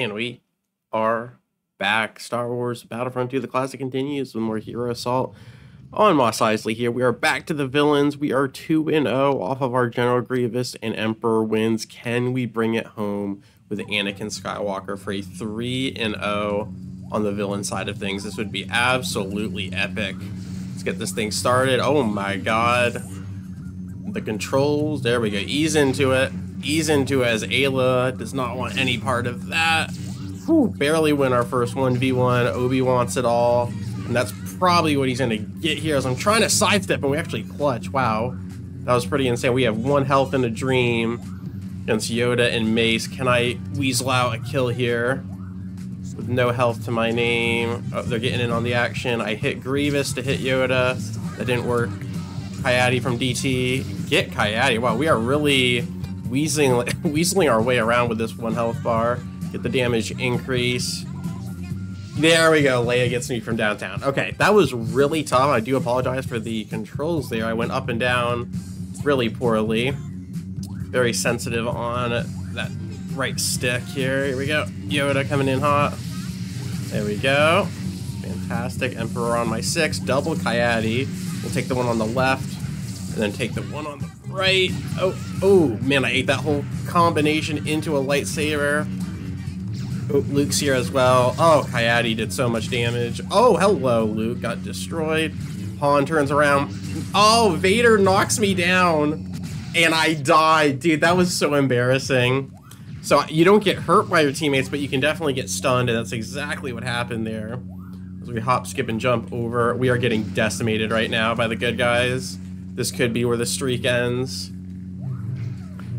And we are back. Star Wars Battlefront 2 The Classic continues with more Hero Assault on Mos Eisley here. We are back to the villains. We are 2 0 off of our General Grievous and Emperor wins. Can we bring it home with Anakin Skywalker for a 3 0 on the villain side of things? This would be absolutely epic. Let's get this thing started. Oh my god. The controls. There we go. Ease into it. Ease into as Aayla does not want any part of that. Whew, barely win our first 1v1. Obi wants it all. And that's probably what he's going to get here as I'm trying to sidestep and we actually clutch. Wow. That was pretty insane. We have one health in a dream against Yoda and Mace. Can I weasel out a kill here? With no health to my name. Oh, they're getting in on the action. I hit Grievous to hit Yoda. That didn't work. Ki-Adi from DT. Get Ki-Adi. Wow, we are really weaseling, weaseling our way around with this one health bar. Get the damage increase. There we go. Leia gets me from downtown. Okay, that was really tough. I do apologize for the controls there. I went up and down really poorly. Very sensitive on that right stick here. Here we go. Yoda coming in hot. There we go. Fantastic. Emperor on my six. Double Ki-Adi. We'll take the one on the left and then take the one on the right. Oh, oh, man, I ate that whole combination into a lightsaber. Oh, Luke's here as well. Oh, Ki-Adi did so much damage. Oh, hello, Luke. Got destroyed. Han turns around. Oh, Vader knocks me down. And I die. Dude, that was so embarrassing. So you don't get hurt by your teammates, but you can definitely get stunned, and that's exactly what happened there. As we hop, skip, and jump over, we are getting decimated right now by the good guys. This could be where the streak ends.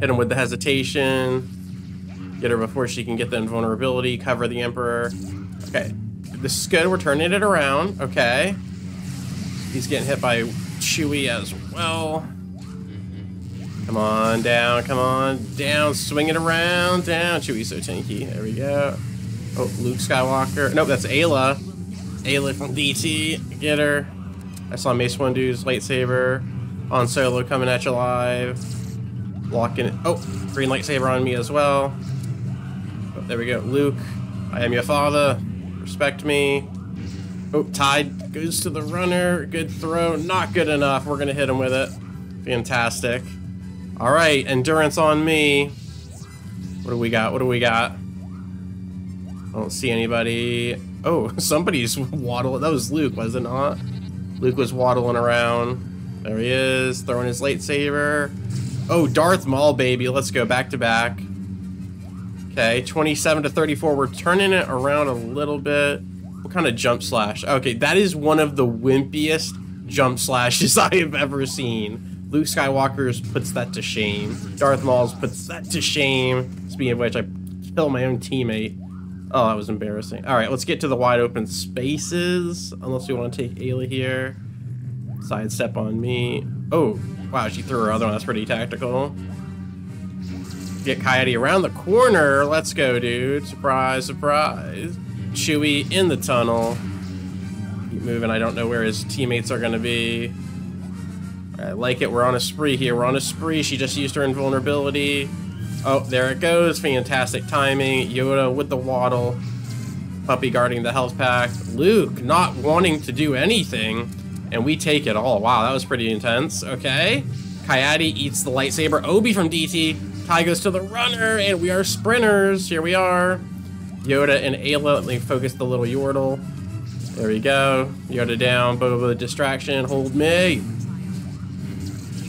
Hit him with the hesitation. Get her before she can get the invulnerability. Cover the Emperor. Okay. This is good. We're turning it around. Okay. He's getting hit by Chewie as well. Come on, down, come on, down, swing it around, down. Chewie's so tanky. There we go. Oh, Luke Skywalker. Nope, that's Aayla. Aayla from DT. Get her. I saw Mace Windu's lightsaber. Han Solo coming at you live. Locking it. Oh, green lightsaber on me as well. Oh, there we go. Luke, I am your father. Respect me. Oh, Tide goes to the runner. Good throw. Not good enough. We're going to hit him with it. Fantastic. All right, endurance on me. What do we got? What do we got? I don't see anybody. Oh, somebody's waddling. That was Luke, was it not? Luke was waddling around. There he is, throwing his lightsaber. Oh, Darth Maul, baby. Let's go back to back. Okay, 27 to 34. We're turning it around a little bit. What kind of jump slash? Okay, that is one of the wimpiest jump slashes I have ever seen. Luke Skywalker's puts that to shame. Darth Maul's puts that to shame. Speaking of which, I kill my own teammate. Oh, that was embarrassing. All right, let's get to the wide open spaces. Unless we want to take Aayla here. Sidestep on me. Oh, wow, she threw her other one. That's pretty tactical. Get Coyote around the corner. Let's go, dude. Surprise, surprise. Chewie in the tunnel. Keep moving. I don't know where his teammates are going to be. I like it. We're on a spree here. We're on a spree. She just used her invulnerability. Oh, there it goes. Fantastic timing. Yoda with the waddle. Puppy guarding the health pack. Luke not wanting to do anything. And we take it all. Wow, that was pretty intense. Okay. Ki-Adi eats the lightsaber. Obi from DT. Ty goes to the runner. And we are sprinters. Here we are. Yoda and Aayla. Let me focus the little Yordle. There we go. Yoda down. Boba distraction. Hold me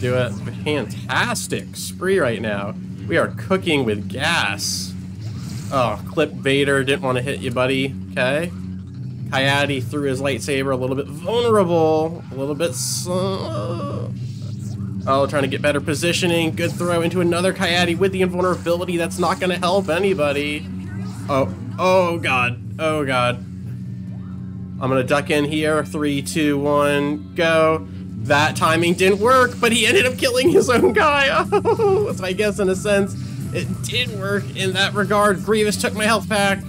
do a fantastic spree right now. We are cooking with gas. Oh, Clip Vader didn't want to hit you, buddy. Okay. Ki-Adi threw his lightsaber a little bit vulnerable. A little bit... slow. oh, trying to get better positioning. Good throw into another Ki-Adi with the invulnerability. That's not going to help anybody. Oh, oh god. Oh god. I'm going to duck in here. Three, two, one, go. That timing didn't work, but he ended up killing his own guy. Oh, that's my guess in a sense. It did work in that regard. Grievous took my health pack.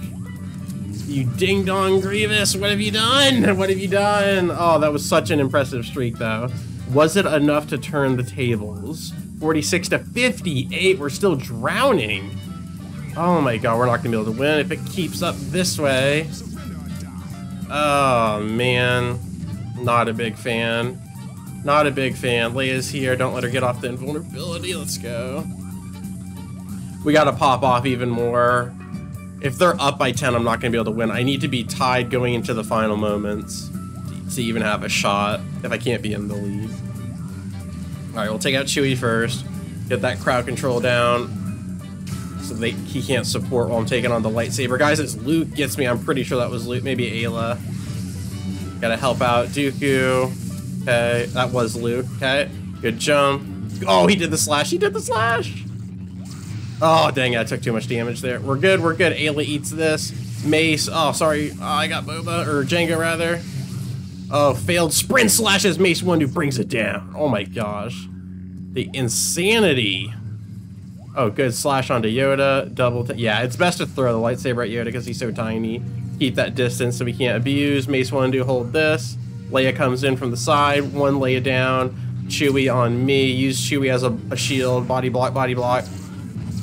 You ding-dong Grievous, what have you done? What have you done? Oh, that was such an impressive streak, though. Was it enough to turn the tables? 46 to 58, we're still drowning. Oh my god, we're not gonna be able to win if it keeps up this way. Oh man. Not a big fan. Not a big fan. Leia's here. Don't let her get off the invulnerability. Let's go. We gotta pop off even more. If they're up by 10, I'm not gonna be able to win. I need to be tied going into the final moments to even have a shot if I can't be in the lead. Alright, we'll take out Chewie first. Get that crowd control down. So they, he can't support while I'm taking on the lightsaber. Guys, it's Luke gets me. I'm pretty sure that was Luke. Maybe Aayla. Gotta help out Dooku. Okay, that was Luke. Okay, good jump. Oh, he did the slash. He did the slash. Oh, dang it. I took too much damage there. We're good. We're good. Aayla eats this. Mace. Oh, sorry. Oh, I got Boba. Or Jango, rather. Oh, failed sprint slashes Mace one Windu brings it down. Oh my gosh. The insanity. Oh, good slash onto Yoda. Double. yeah, it's best to throw the lightsaber at Yoda because he's so tiny. Keep that distance so we can't abuse. Mace one Windu hold this. Leia comes in from the side. One Leia down. Chewie on me. Use Chewie as a, a shield. Body block, body block.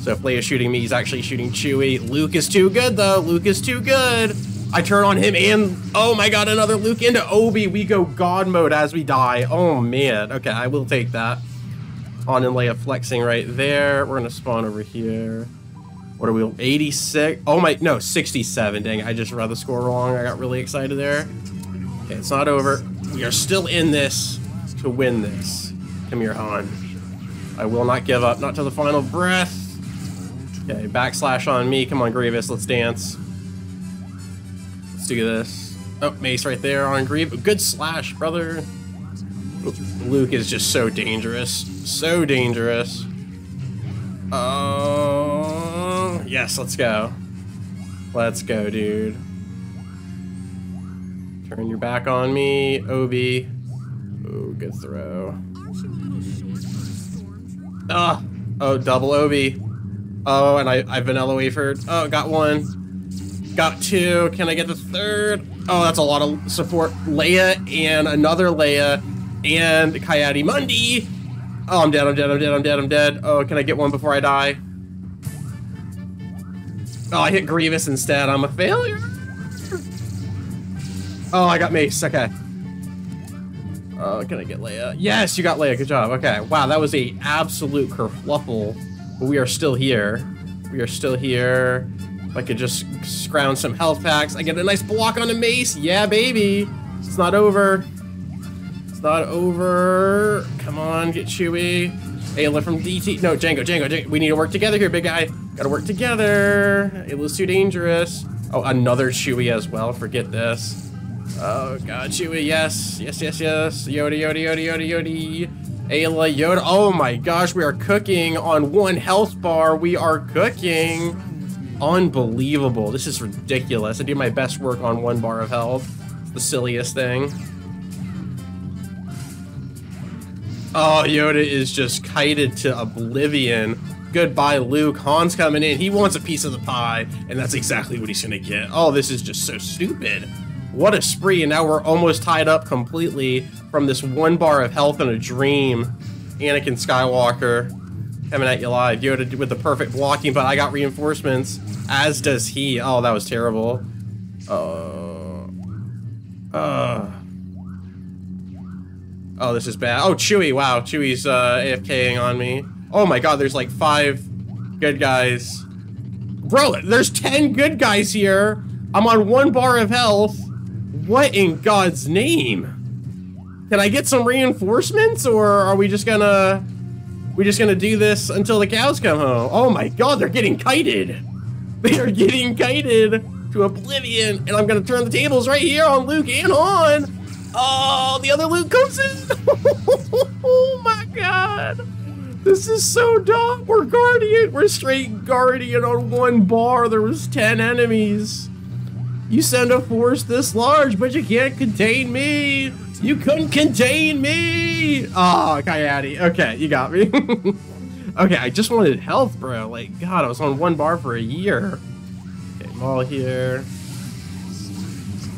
So if Leia's shooting me, he's actually shooting Chewie. Luke is too good, though. Luke is too good. I turn on him and, oh my god, another Luke into Obi. We go God mode as we die. Oh, man. Okay, I will take that. Han and Leia flexing right there. We're going to spawn over here. What are we, 86? Oh my, no, 67. Dang, I just read the score wrong. I got really excited there. Okay, it's not over. We are still in this to win this. Come here, Han. I will not give up, not to the final breath. Okay, backslash on me. Come on, Grievous, let's dance. Let's do this. Oh, Mace right there on Grievous. Good slash, brother. Luke is just so dangerous. So dangerous. Oh, yes, let's go. Let's go, dude. Turn your back on me, Obi. Oh, good throw. Ah, oh, double Obi. Oh, and I, I vanilla wafered. Oh, got one. Got two. Can I get the third? Oh, that's a lot of support. Leia and another Leia and Ki-Adi-Mundi. Oh, I'm dead, I'm dead, I'm dead, I'm dead, I'm dead. Oh, can I get one before I die? Oh, I hit Grievous instead. I'm a failure. Oh, I got Mace. Okay. Oh, can I get Leia? Yes, you got Leia. Good job. Okay. Wow, that was a absolute kerfluffle. But we are still here. We are still here. If I could just scrounge some health packs. I get a nice block on a mace. Yeah, baby. It's not over. It's not over. Come on, get Chewie. Aayla from DT. No, Django, Jango, Jango. We need to work together here, big guy. Gotta work together. Aayla's too dangerous. Oh, another Chewie as well. Forget this. Oh, God, Chewie, yes. Yes, yes, yes. Yoda, Yoda, Yoda, Yoda, Yoda. Aayla Yoda. Oh my gosh, we are cooking on one health bar. We are cooking. Unbelievable. This is ridiculous. I do my best work on one bar of health. The silliest thing. Oh, Yoda is just kited to oblivion. Goodbye, Luke. Han's coming in. He wants a piece of the pie, and that's exactly what he's gonna get. Oh, this is just so stupid. What a spree, and now we're almost tied up completely from this one bar of health in a dream. Anakin Skywalker coming at you live. Yoda with the perfect blocking, but I got reinforcements, as does he. Oh, that was terrible. Oh. Uh. Oh, this is bad. Oh, Chewie. Wow, Chewie's uh, AFKing on me. Oh my god, there's like five good guys. Bro, there's 10 good guys here. I'm on one bar of health. What in God's name? Can I get some reinforcements or are we just gonna we just gonna do this until the cows come home? Oh my god, they're getting kited. They are getting kited to oblivion, and I'm gonna turn the tables right here on Luke and Han. Oh, the other Luke comes in. oh my god. This is so dumb. We're Guardian. We're straight Guardian on one bar. There was 10 enemies. You send a force this large, but you can't contain me. You couldn't contain me. Ah, oh, Ki-Adi. Okay, you got me. okay, I just wanted health, bro. Like, God, I was on one bar for a year. Okay, Maul here.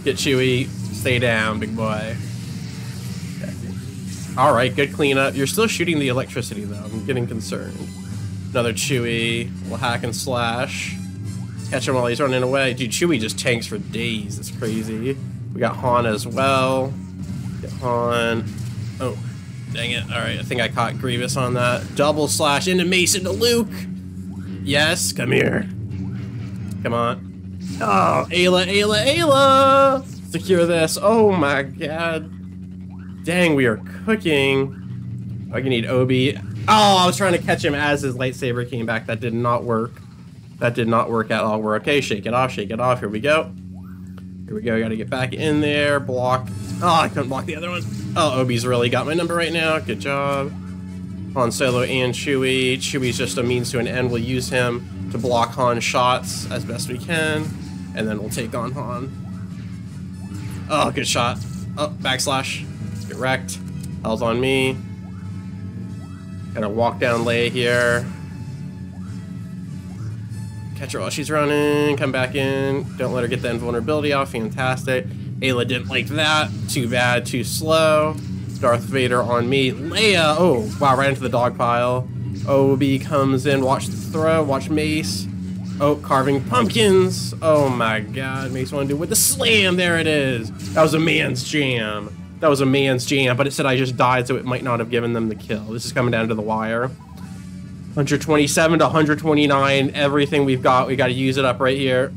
Get Chewie. Stay down, big boy. All right, good cleanup. You're still shooting the electricity, though. I'm getting concerned. Another Chewie. We'll hack and slash. Catch him while he's running away. Dude, Chewie just tanks for days. It's crazy. We got Han as well. Get Han. Oh, dang it. All right, I think I caught Grievous on that. Double slash into Mason into Luke. Yes, come here. Come on. Oh, Aayla, Aayla, Aayla! Secure this. Oh my god. Dang, we are cooking. Oh, I can need Obi. Oh, I was trying to catch him as his lightsaber came back. That did not work. That did not work at all. We're okay. Shake it off, shake it off. Here we go. Here we go. Gotta get back in there. Block. Oh, I couldn't block the other one. Oh, Obi's really got my number right now. Good job. Han Solo and Chewie. Chewie's just a means to an end. We'll use him to block Han shots as best we can. And then we'll take on Han. Oh, good shot. Oh, backslash. Get wrecked. Hell's on me. Gotta walk down Leia here. Catch her while she's running. Come back in. Don't let her get the invulnerability off. Fantastic. Aayla didn't like that. Too bad. Too slow. Darth Vader on me. Leia. Oh, wow. Right into the dog pile. Obi comes in. Watch the throw. Watch Mace. Oh, carving pumpkins. Oh my god. Mace want to do with the slam. There it is. That was a man's jam. That was a man's jam, but it said I just died, so it might not have given them the kill. This is coming down to the wire. 127 to 129. Everything we've got, we got to use it up right here.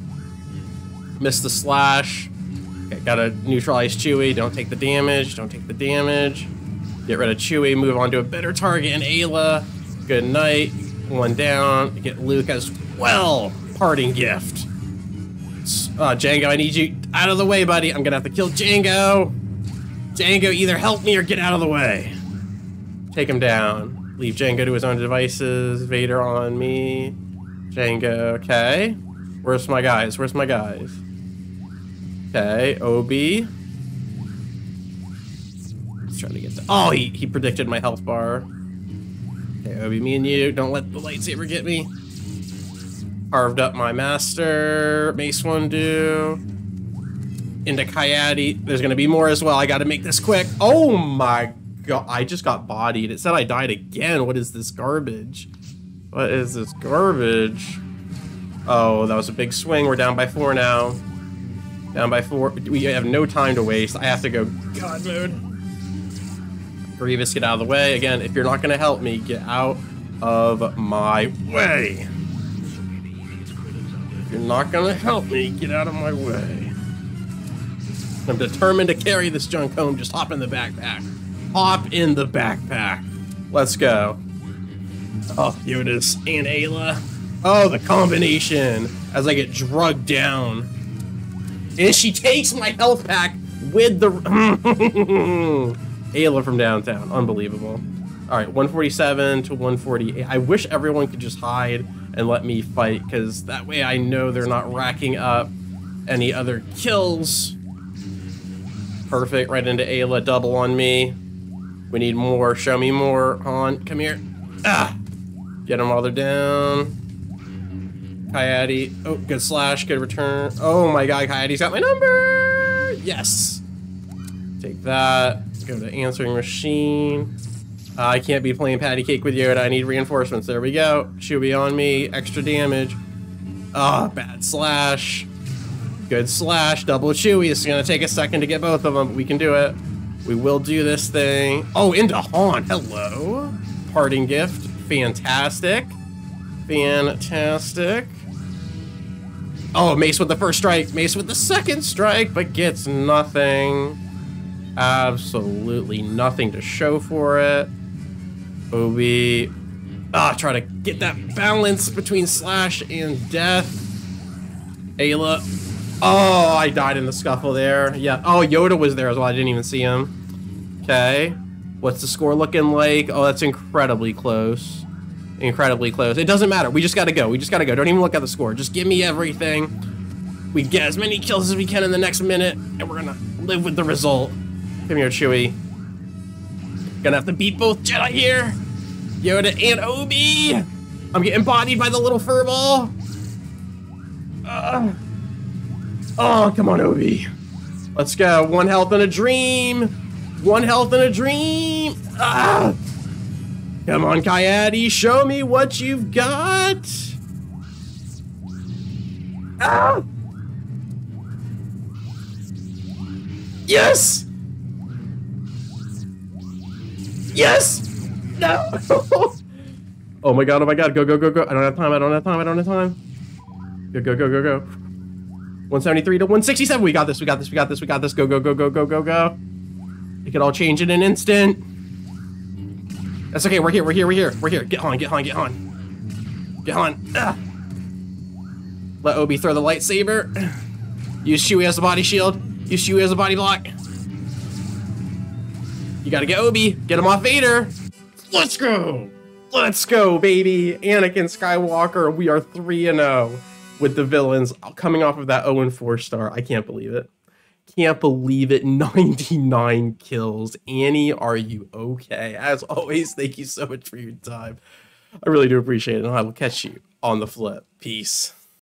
Miss the slash. Okay, gotta neutralize Chewie. Don't take the damage. Don't take the damage. Get rid of Chewie. Move on to a better target in Aayla. Good night. One down. Get Luke as well. Parting gift. Uh, Jango, I need you out of the way, buddy. I'm gonna have to kill Jango. Jango, either help me or get out of the way. Take him down. Leave Jango to his own devices. Vader on me. Jango, okay. Where's my guys? Where's my guys? Okay, Obi. He's trying to get the. Oh, he, he predicted my health bar. Okay, Obi, me and you. Don't let the lightsaber get me. Carved up my master. Mace Windu. Into Ki-Adi. There's gonna be more as well. I gotta make this quick. Oh my god, I just got bodied. It said I died again. What is this garbage? What is this garbage? Oh, that was a big swing. We're down by four now. Down by four. We have no time to waste. I have to go God mode. Grievous, get out of the way. Again, if you're not going to help me, get out of my way. If you're not going to help me, get out of my way. I'm determined to carry this junk home. Just hop in the backpack. Hop in the backpack. Let's go. Oh, Yoda's and Aayla. Oh, the combination as I get drugged down. And she takes my health pack with the... Aayla from downtown. Unbelievable. All right, 147 to 148. I wish everyone could just hide and let me fight, because that way I know they're not racking up any other kills. Perfect, right into Aayla, double on me. We need more. Show me more. Han, come here. Ah! Get them while they're down. Ki-Adi. Oh, good slash, good return. Oh my god, Ki-Adi's got my number! Yes! Take that. Go to answering machine. Uh, I can't be playing patty cake with Yoda. I need reinforcements. There we go. She'll be on me. Extra damage. Ah, oh, bad slash. Good slash. Double Chewie. It's going to take a second to get both of them, but we can do it. We will do this thing. Oh, into Han. Hello. Parting gift. Fantastic. Fantastic. Oh, Mace with the first strike. Mace with the second strike, but gets nothing. Absolutely nothing to show for it. Obi. Ah, try to get that balance between slash and death. Aayla. Oh, I died in the scuffle there. Yeah. Oh, Yoda was there as well. I didn't even see him. Okay. What's the score looking like? Oh, that's incredibly close. Incredibly close. It doesn't matter. We just gotta go. We just gotta go. Don't even look at the score. Just give me everything. We get as many kills as we can in the next minute, and we're gonna live with the result. Come here, Chewie. Gonna have to beat both Jedi here. Yoda and Obi. I'm getting bodied by the little furball. Uh, oh, come on, Obi. Let's go. One health and a dream. One health in a dream. Ah. Come on, Ki-Adi. Show me what you've got. Ah! Yes! Yes! No! oh my god, oh my god, go, go, go, go. I don't have time, I don't have time, I don't have time. Go, go, go, go, go. 173 to 167. We got this, we got this, we got this, we got this. Go, go, go, go, go, go, go. It could all change in an instant. That's okay, we're here, we're here, we're here, we're here. Get on, get on, get on. Get on. Ah. Let Obi throw the lightsaber. Use Chewie as a body shield. Use Chewie as a body block. You gotta get Obi. Get him off Vader. Let's go. Let's go, baby. Anakin Skywalker. We are 3 and 0 with the villains coming off of that 0 and 4 star. I can't believe it. Can't believe it. 99 kills. Annie, are you okay? As always, thank you so much for your time. I really do appreciate it. And I will catch you on the flip. Peace.